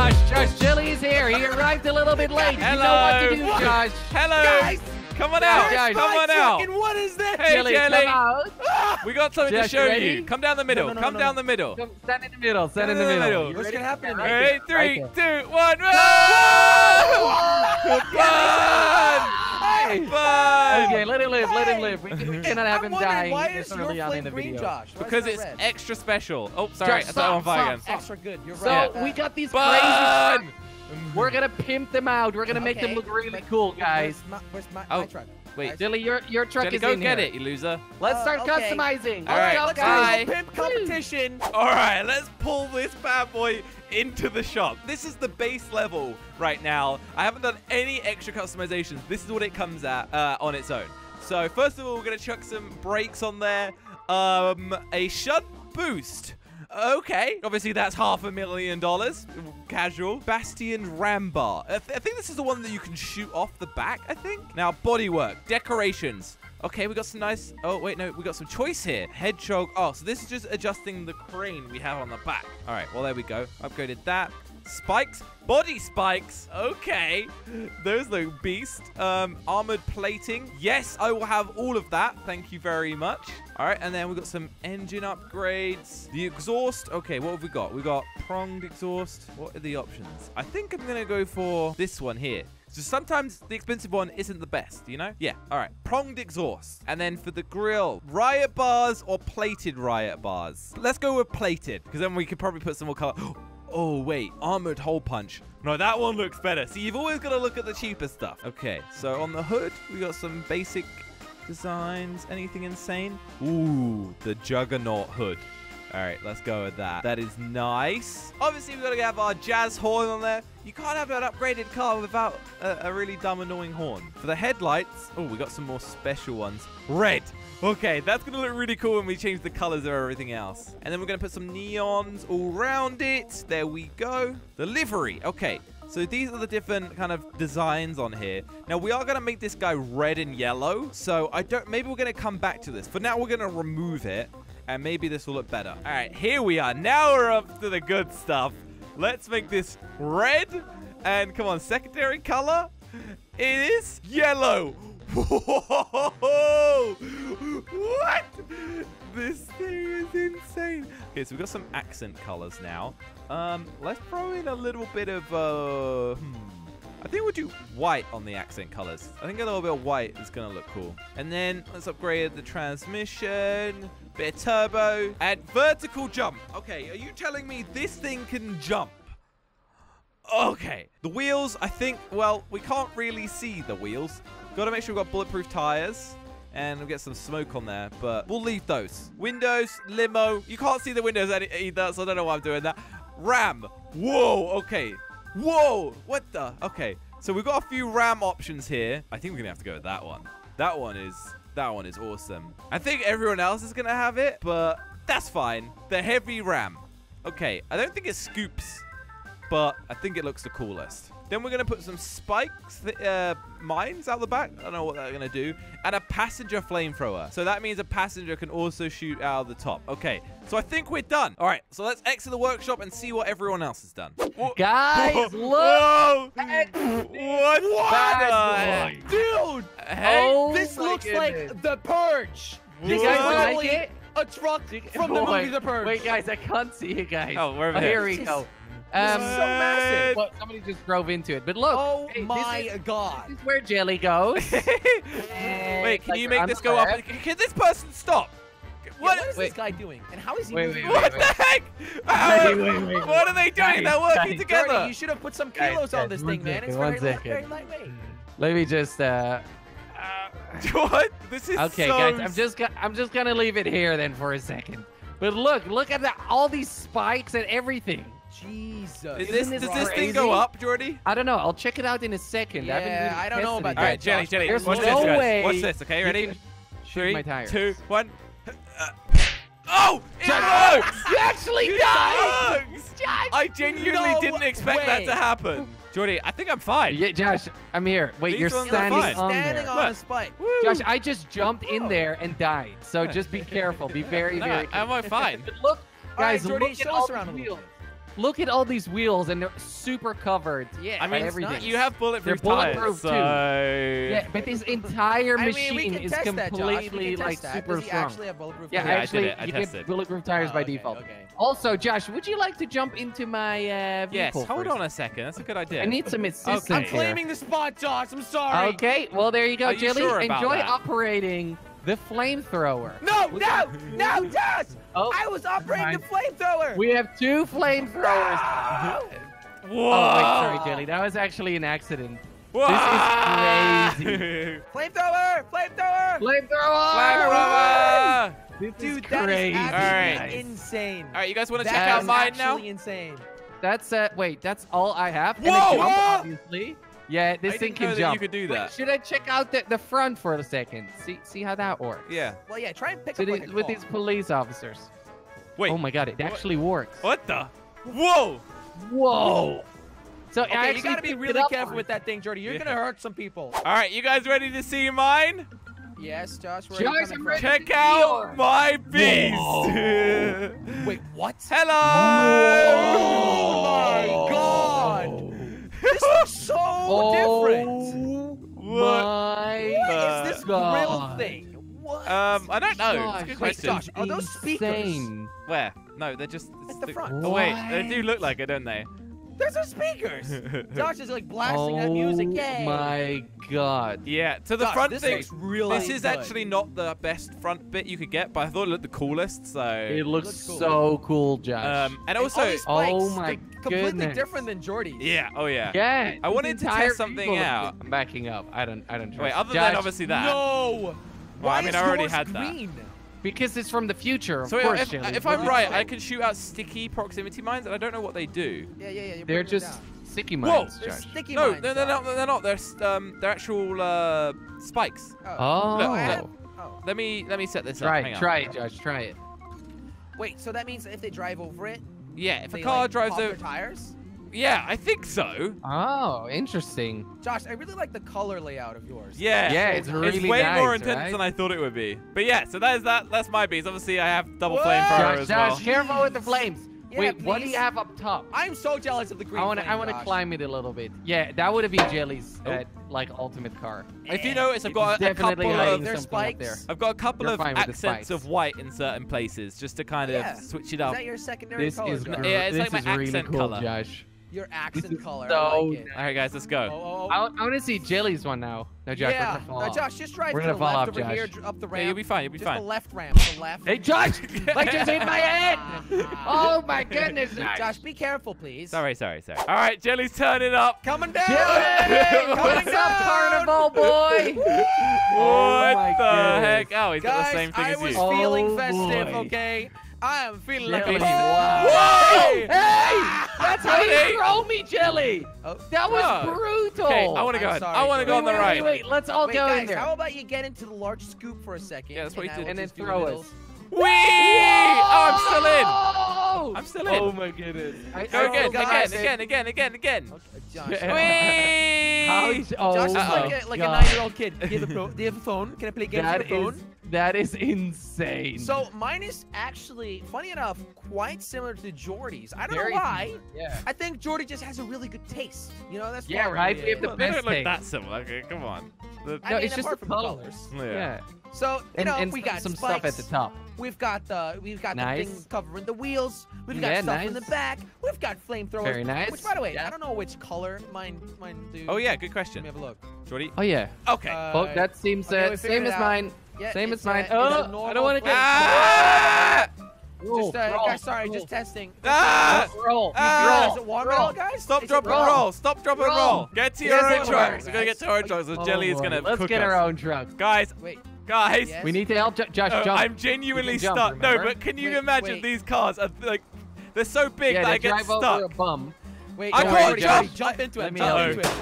Josh, Josh, Jelly's here. He arrived a little bit late. You know what to do, Hello. Josh. Hello. Guys, come on out. guys. Come on out. What is this? Hey, Jelly, Jelly. come out. Ah, we got something to show you ready? you. Come down the middle. no, no, Come no, down the middle. Come, stand in the middle. Stand in the middle. What's gonna happen? Right Hey, there, three, right two, one. Run! Fun! Hey. Fun! Okay, let him live. Let him live. We, we cannot have I'm him wondering, dying Why is your early on in the green, video. Josh? Why Because it's red? extra special. Oh, sorry. Josh, I thought on stop, fire stop, again. extra good. You're So right. we got these crazy. Fun! We're gonna pimp them out. We're gonna make them look really but cool, where's guys. my- Where's my, Oh, my truck? Wait. Dilly, your your truck Jelly, is go in get here. it, you loser. Let's Uh, start okay. customizing. All right, Let's go, bye. guys. Pimp competition. All right, let's pull this bad boy into the shop. This is the base level right now. I haven't done any extra customizations. This is what it comes at uh, on its own. So first of all, we're gonna chuck some brakes on there. Um, a shunt boost. Okay, obviously that's half a million dollars. Casual. Bastion Rambar. I, th- I think this is the one that you can shoot off the back, I think. Now, bodywork. Decorations. Okay, we got some nice... Oh, wait, no. We got some choice here. Hedgehog. Oh, so this is just adjusting the crane we have on the back. All right, well, there we go. Upgraded that. Spikes. Body spikes. Okay. Those look beast. Um, armored plating. Yes, I will have all of that. Thank you very much. All right, and then we've got some engine upgrades. The exhaust. Okay, what have we got? We got pronged exhaust. What are the options? I think I'm going to go for this one here. So sometimes the expensive one isn't the best, you know? Yeah, all right. Pronged exhaust. And then for the grill, riot bars or plated riot bars? Let's go with plated, because then we could probably put some more color. Oh, wait. Armored hole punch. No, that one looks better. See, you've always got to look at the cheaper stuff. Okay, so on the hood, we got some basic designs. Anything insane? Ooh, the Juggernaut hood. All right, let's go with that. That is nice. Obviously, we've got to have our jazz horn on there. You can't have an upgraded car without a, a really dumb, annoying horn. For the headlights, oh, we got some more special ones. Red. Okay, that's going to look really cool when we change the colors of everything else. And then we're going to put some neons all around it. There we go. The livery. Okay, so these are the different kind of designs on here. Now we are going to make this guy red and yellow. So I don't, maybe we're going to come back to this. For now, we're going to remove it and maybe this will look better. All right, here we are. Now we're up to the good stuff. Let's make this red and come on, secondary color. It is yellow. Whoa! What? This thing is insane. Okay, so we've got some accent colors now. Um, let's throw in a little bit of, uh, hmm. I think we'll do white on the accent colors. I think a little bit of white is going to look cool. And then let's upgrade the transmission, bit of turbo, and vertical jump. Okay, are you telling me this thing can jump? Okay. The wheels, I think, well, we can't really see the wheels. Got to make sure we've got bulletproof tires. And we'll get some smoke on there, but we'll leave those. Windows, limo. You can't see the windows either, so I don't know why I'm doing that. Ram. Whoa, okay. Whoa, what the? Okay, so we've got a few RAM options here. I think we're gonna have to go with that one. That one is, that one is awesome. I think everyone else is gonna have it, but that's fine. The heavy RAM. Okay, I don't think it scoops, but I think it looks the coolest. Then we're gonna put some spikes, uh, mines out the back. I don't know what they're gonna do. And a passenger flamethrower. So that means a passenger can also shoot out of the top. Okay, so I think we're done. All right, so let's exit the workshop and see what everyone else has done. Whoa. Guys, look. Whoa! at What? Dude, Hey, Oh this looks goodness. like The Purge. You This guys is What? like it? a truck from the Boy, movie The Purge. Wait, guys, I can't see you guys. Oh, we're over Oh, here. here we go. Um, this is so massive. well, somebody just drove into it, but look. Oh hey, this my is- god. This is where Jelly goes. Wait, can like you make this go up? Can, this person stop? Yeah, What? what is Wait. this guy doing? And how is he Wait, moving? wait, what wait. the heck? How- Wait, wait, wait, what are they doing? Guys, They're working guys. together. Jordy, you should have put some Guys, kilos on this thing, man. It's very, light, very lightweight. Let me just. uh what? This is Okay, so guys, I'm just I'm just gonna leave it here then for a second. But look, look at the, all these spikes and everything. Jesus. Is this, this does this thing go up, Jordy? I don't know. I'll check it out in a second. I Yeah, really I don't know tested about it that. All yet. right, Jelly, Jelly. There's watch no this, guys. way Watch this, okay? Ready? can shoot Three, my tires. two, one. Uh, oh! It Josh- works! You actually It died! works! Josh! I genuinely No didn't expect that to happen. Jordy, I think I'm fine. Yeah, Josh, I'm here. Wait, These you're ones are standing on Standing there. on a spike. Woo. Josh, I just jumped in there and died. So just be careful. Be very, Nah, very am I careful. fine? Look, All right, guys, Jordy, look at show all us the around a little wheels. Look at all these wheels, and they're super covered. Yeah, I mean, everything. nice. you have bulletproof, They're bulletproof, tires, too. so... Yeah, but this entire I machine mean, we can is test that, Josh. We completely can like test that. super Does he strong. actually have bulletproof Yeah, Yeah, I did it. I you tested. get bulletproof tires Oh, by okay, default. okay. Also, Josh, would you like to jump into my uh, Yes, hold first? on a second. That's a good idea. I need some assistance Okay. I'm claiming the spot, Josh. I'm sorry. Okay, well there you go, Are you Jilly. sure about Enjoy that? operating the flamethrower. No, no, no, Josh! Oh, I was operating the flamethrower. we have two flamethrowers. Whoa! Oh wait, sorry, Jilly. That was actually an accident. Whoa! This is crazy. Flamethrower! Flamethrower! Flamethrower! Flamethrower! This Dude, is that is crazy. absolutely Alright. insane. All right, you guys want to check out is mine now? That's actually insane. That's uh wait, that's all I have. And Whoa! a jump, obviously. Yeah, this I thing can jump. you could do Wait, that. should I check out the, the front for a second? See see how that works. Yeah. Well, yeah, try and pick So up like these- a with these police officers. Wait. Oh my god, it What? actually works. What the? Whoa! Whoa. So I Okay, you gotta be really careful on- with that thing, Jordy. You're Yeah. gonna hurt some people. All right, you guys ready to see mine? Yes, Josh. Where Josh, are you I'm ready. Check see out yours. my beast. Wait, what? Hello. Oh my oh god! This looks so Oh different. What? my What is this God. grill thing? What? Um, I don't know. It's a Gosh, good question. Josh, are those speakers? Insane. Where? No, they're just. it's At the front. Oh wait, they do look like it, don't they? There's no speakers. Josh is like blasting that oh music. Yay! my god. Yeah, to the Josh, front this thing. looks really This is good. actually not the best front bit you could get, but I thought it looked the coolest. So. It looks looks cool. so cool, Josh. Um, and And also, all these Oh my they're completely goodness. different than Jordy's. yeah, oh yeah. yeah. I wanted to test something out. I'm backing up. I don't. I don't trust. Wait, other Josh, than obviously that. No. Why I mean, is I already yours had that. Green? because it's from the future. Of So course, if, if I'm right. I can shoot out sticky proximity mines, and I don't know what they do. Yeah, yeah, yeah. They're just down. sticky Whoa, mines, They're Josh. sticky No, mines, no, they're not. They're not. They're um, they're actual uh, spikes. Oh. Look, look. Oh. Let me let me set this up. Try Hang it. on. Try it, Josh. Try it. Wait, so that means if they drive over it, Yeah, if a car like, drives pop their over. tires? Yeah, I think so. Oh, interesting. Josh, I really like the color layout of yours. Yeah. Yeah, it's It's really way more intense right? than I thought it would be. But yeah, so that is that. That's my bees. Obviously, I have double Whoa! flamethrower Josh, as well. Josh, careful with the flames. Yeah, Wait, what do you have up top? I'm so jealous of the green I want to. I want to climb it a little bit. Yeah, that would have been Jelly's Oh. uh, like ultimate car. If you notice, I've got a, a couple of There's spikes. there. I've got a couple You're of fine with the accents of white in certain places, just to kind of Yeah. switch it up. Is that your secondary This color, is Yeah, it's this like my is really cool, color. Josh. Your accent is color. so I like it. All right, guys, let's go. Oh, oh, oh. I, oh. want to see Jelly's one now. No, Josh, we're yeah. gonna fall No. Josh, just drive We're to gonna the fall left off, over here, Josh. dr- up the Yeah, ramp. you'll be fine. You'll be just fine. the left ramp. The left. Hey, Josh! like just hit my head! Oh my goodness, Josh! Josh, be careful, please. Sorry, sorry, sorry. All right, Jelly's turning up. Coming down. Jelly! Coming What's up. Carnival boy? what Oh my the goodness. heck? Oh, he's got the same thing I as was you. Oh, feeling festive, boy. okay? I am feeling like a wow. Whoa! Hey! That's how you throw me, Jelly! Oh. That was Oh. brutal! Okay, I want to go I'm ahead. sorry, I want to go Jordan. on the wait, right. Wait, wait, let's all Wait, go guys, in there. how about you get into the large scoop for a second? Yeah, that's what and you did. and then just do a throw little- us. Whee! Oh, I'm still in. Oh! I'm still in. Oh my goodness. I, Go I again, feel guys. again, again, again, again, again. Okay, Josh. Yeah. Whee! How is, oh Josh is Uh-oh. like oh a, like a nine-year-old kid. Do you, have a pro- do you have a phone? Can I play games That on the phone? Is that is insane. So mine is actually, funny enough, quite similar to Jordy's. I don't Very- know why. yeah. I think Jordy just has a really good taste. You know, that's Yeah, probably right? it. We have the Well, they don't best look taste. that similar. Okay, come on. The- I no, mean, it's just the apart from the colors. Yeah. Yeah. So you And, know, and we got some spikes. stuff at the top. We've got the we've got the thing covering the wheels. We've got Yeah, stuff in the back. We've got flamethrowers. Very nice. Which, by the way, Yeah. I don't know which color mine mine do. Oh yeah, good question. Let question. me have a look. Jordy. Oh yeah. Okay. Uh, oh, that seems okay, uh, same as out. mine. Yeah, same as mine. a- it's Oh, I don't want to get. ah! Roll, Just, uh, roll, guys, sorry, roll. just testing. Ah! roll. Ah! Is it warm roll. at guys? Stop, Is drop, and roll? roll. Stop, drop, and Roll. roll. Get to your it own trucks. works. We're gonna get to our own trucks. So Oh, Jelly is gonna Let's get our own truck. Guys, Wait. guys. Yes. We need to help Jo- Josh uh, jump. I'm genuinely jump, stuck. No, but can you Wait, imagine wait. these cars are like they're so big yeah, that I get drive stuck. over a bum. Wait, I don't can't jump. Jump into it. me Jump into it.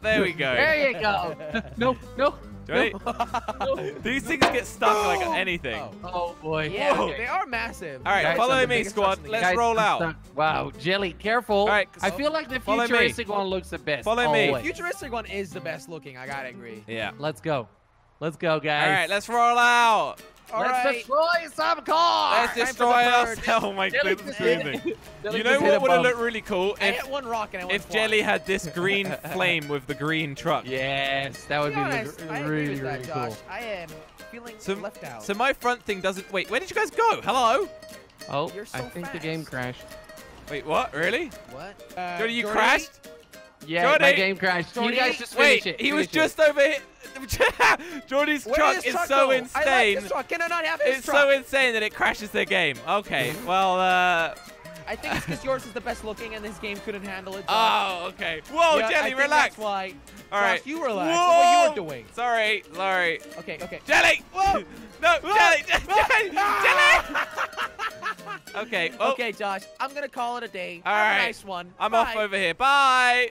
There we go. There you go. no, no. Ready? These things get stuck like anything. Oh. Oh boy. Yeah, Whoa. they are massive. All right, Guys, follow some of the me, squad. trucks in the Let's. Guys, roll out. stuck. Wow, Jelly, careful. All right, I feel like the follow me. futuristic one looks the best. Follow me. always. Futuristic one is the best looking. I gotta agree. Yeah. Let's go. Let's go, guys. All right, let's roll out. All Let's right. destroy some cars. Let's time for the destroy us. bird. Oh my Jelly goodness, just hit amazing. it. Jelly You know what would have looked really cool I if hit one rock and I if Jelly had this green flame with the green truck. Yes, that would be, be honest, really, I really, that, really Josh. cool. I am feeling So- left out. So my front thing doesn't. Wait, where did you guys go? Hello. Oh, You're so I think the game crashed. Wait, what? Really? what? Uh, Jordy, you Jordy? crashed? Yeah, Jordy! my game crashed. Jordy, you guys just finish Wait, it. he was it. just over here. Jordy's Where truck did is this truck so go? I insane. like this truck. Can I not have his It's truck? so insane that it crashes their game. Okay, well, uh. I think it's because yours is the best looking and this game couldn't handle it. Josh. Oh, okay. Whoa, Yeah, I Jelly, think relax. That's why. All Josh, right. you relax. Whoa! What you were doing. Sorry, sorry. Okay, okay. Jelly! Whoa! no, Whoa! Jelly! Jelly! Jelly! okay, well, Okay, Josh. I'm gonna call it a day. All Have a right. nice one. I'm off over here. Bye!